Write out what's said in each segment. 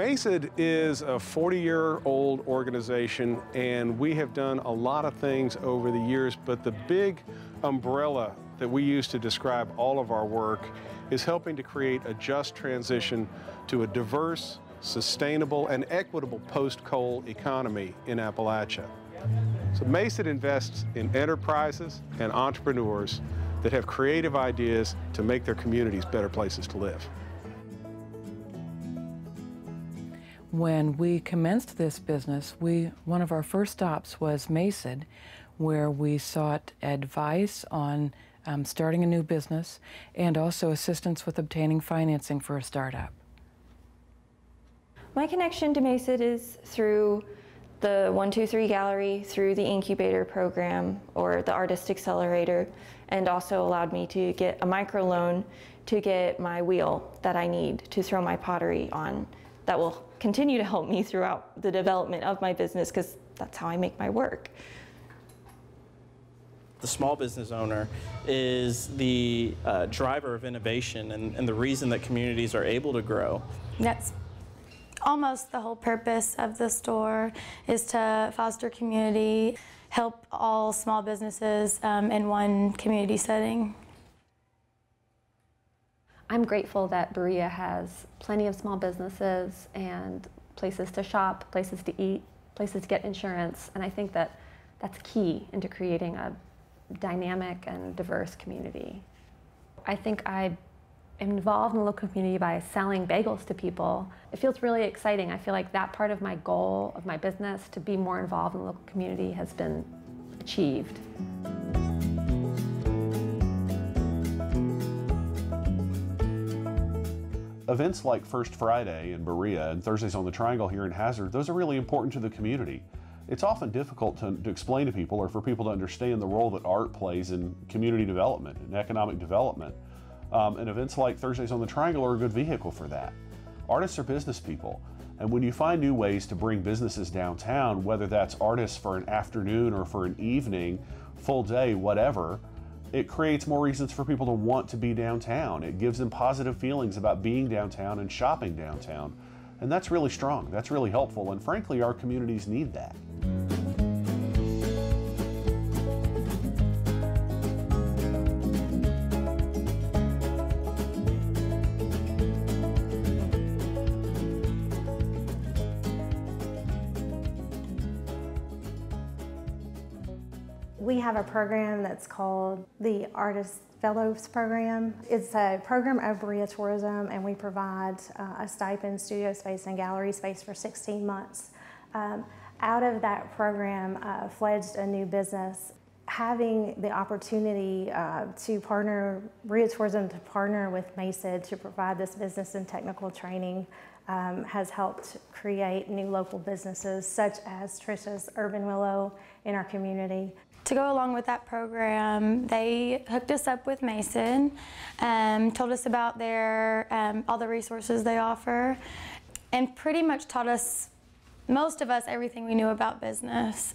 MACED is a 40-year-old organization, and we have done a lot of things over the years, but the big umbrella that we use to describe all of our work is helping to create a just transition to a diverse, sustainable, and equitable post-coal economy in Appalachia. So MACED invests in enterprises and entrepreneurs that have creative ideas to make their communities better places to live. When we commenced this business, we, one of our first stops was MACED, where we sought advice on um, starting a new business and also assistance with obtaining financing for a startup. My connection to MACED is through the 123 Gallery, through the incubator program or the Artist Accelerator, and also allowed me to get a microloan to get my wheel that I need to throw my pottery on. That will continue to help me throughout the development of my business because that's how I make my work. The small business owner is the uh, driver of innovation and, and the reason that communities are able to grow. That's almost the whole purpose of the store is to foster community, help all small businesses um, in one community setting. I'm grateful that Berea has plenty of small businesses and places to shop, places to eat, places to get insurance, and I think that that's key into creating a dynamic and diverse community. I think I am involved in the local community by selling bagels to people. It feels really exciting. I feel like that part of my goal of my business to be more involved in the local community has been achieved. Events like First Friday in Berea and Thursdays on the Triangle here in Hazard, those are really important to the community. It's often difficult to, to, explain to people or for people to understand the role that art plays in community development and economic development. Um, and events like Thursdays on the Triangle are a good vehicle for that. Artists are business people, and when you find new ways to bring businesses downtown, whether that's artists for an afternoon or for an evening, full day, whatever, it creates more reasons for people to want to be downtown. It gives them positive feelings about being downtown and shopping downtown. And that's really strong. That's really helpful. And frankly, our communities need that. We have a program that's called the Artist Fellows Program. It's a program of Berea Tourism and we provide uh, a stipend, studio space, and gallery space for 16 months. Um, out of that program uh, fledged a new business. Having the opportunity uh, to partner, Berea Tourism to partner with MACED to provide this business and technical training um, has helped create new local businesses such as Trisha's Urban Willow in our community. To go along with that program, they hooked us up with MACED, um, told us about their um, all the resources they offer, and pretty much taught us, most of us, everything we knew about business.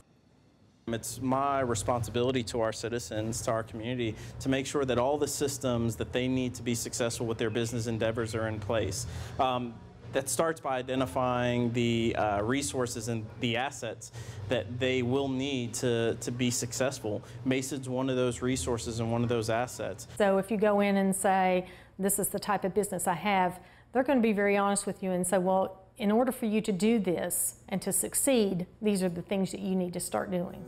It's my responsibility to our citizens, to our community, to make sure that all the systems that they need to be successful with their business endeavors are in place. Um, that starts by identifying the uh, resources and the assets that they will need to, to be successful. MACED's one of those resources and one of those assets. So if you go in and say, this is the type of business I have, they're going to be very honest with you and say, well, in order for you to do this and to succeed, these are the things that you need to start doing.